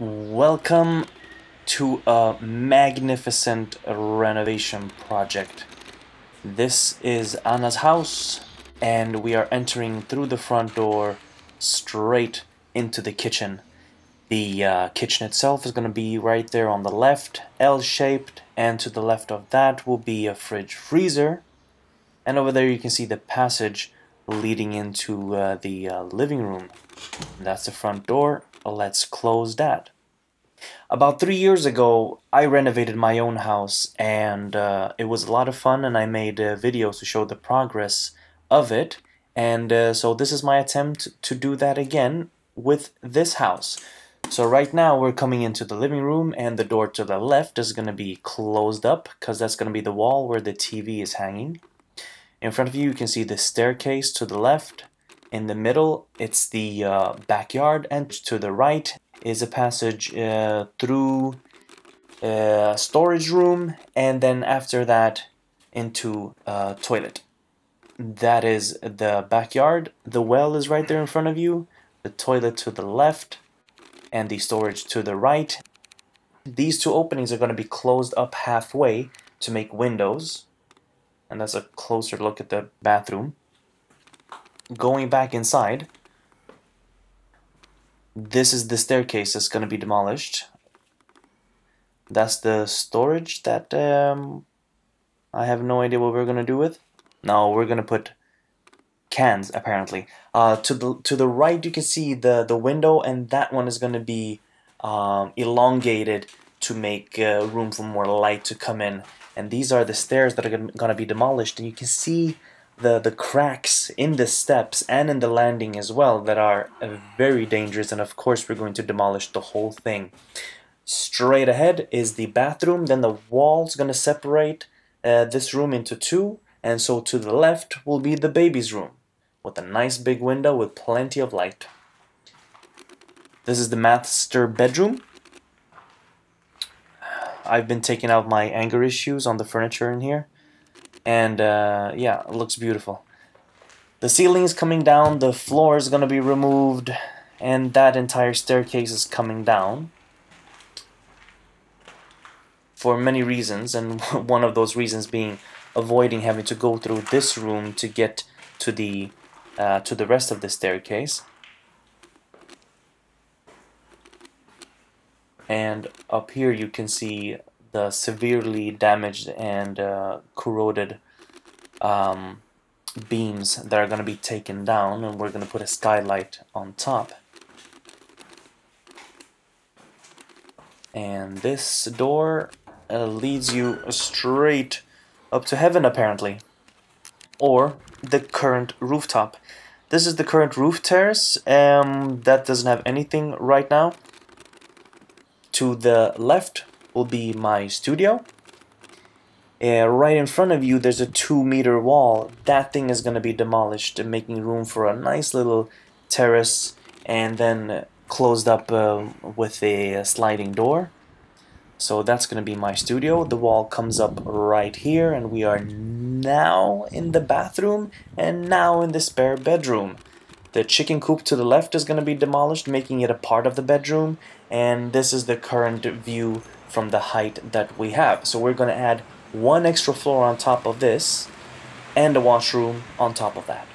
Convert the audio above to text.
Welcome to a magnificent renovation project. This is Anna's house and we are entering through the front door straight into the kitchen. The uh, kitchen itself is going to be right there on the left, L-shaped, and to the left of that will be a fridge freezer. And over there you can see the passage leading into uh, the uh, living room. That's the front door. Let's close that. About three years ago, I renovated my own house and uh, it was a lot of fun and I made uh, videos to show the progress of it. And uh, so this is my attempt to do that again with this house. So right now we're coming into the living room and the door to the left is going to be closed up because that's going to be the wall where the TV is hanging. In front of you, you can see the staircase to the left. In the middle, it's the uh, backyard, and to the right is a passage uh, through a uh, storage room, and then after that, into a toilet. That is the backyard. The well is right there in front of you, the toilet to the left, and the storage to the right. These two openings are going to be closed up halfway to make windows and that's a closer look at the bathroom. Going back inside, this is the staircase that's going to be demolished. That's the storage that um, I have no idea what we're going to do with. No, we're going to put cans apparently. Uh, to the to the right, you can see the the window, and that one is going to be um, elongated to make uh, room for more light to come in. And these are the stairs that are going to be demolished. And you can see the the cracks in the steps and in the landing as well that are uh, very dangerous. And of course we're going to demolish the whole thing. Straight ahead is the bathroom. Then the wall's going to separate uh, this room into two. And so to the left will be the baby's room with a nice big window with plenty of light. This is the master bedroom I've been taking out my anger issues on the furniture in here. And uh, yeah, it looks beautiful. The ceiling is coming down, the floor is going to be removed, and that entire staircase is coming down. For many reasons, and one of those reasons being avoiding having to go through this room to get to the uh, to the rest of the staircase. And up here you can see the severely damaged and uh, corroded um, beams that are going to be taken down and we're going to put a skylight on top. And this door uh, leads you straight up to heaven apparently. Or the current rooftop. This is the current roof terrace um, that doesn't have anything right now to the left will be my studio. Uh, right in front of you there's a two meter wall. That thing is going to be demolished making room for a nice little terrace and then closed up uh, with a sliding door. So that's going to be my studio. The wall comes up right here and we are now in the bathroom and now in the spare bedroom. The chicken coop to the left is going to be demolished, making it a part of the bedroom, and this is the current view from the height that we have. So we're going to add one extra floor on top of this, and a washroom on top of that.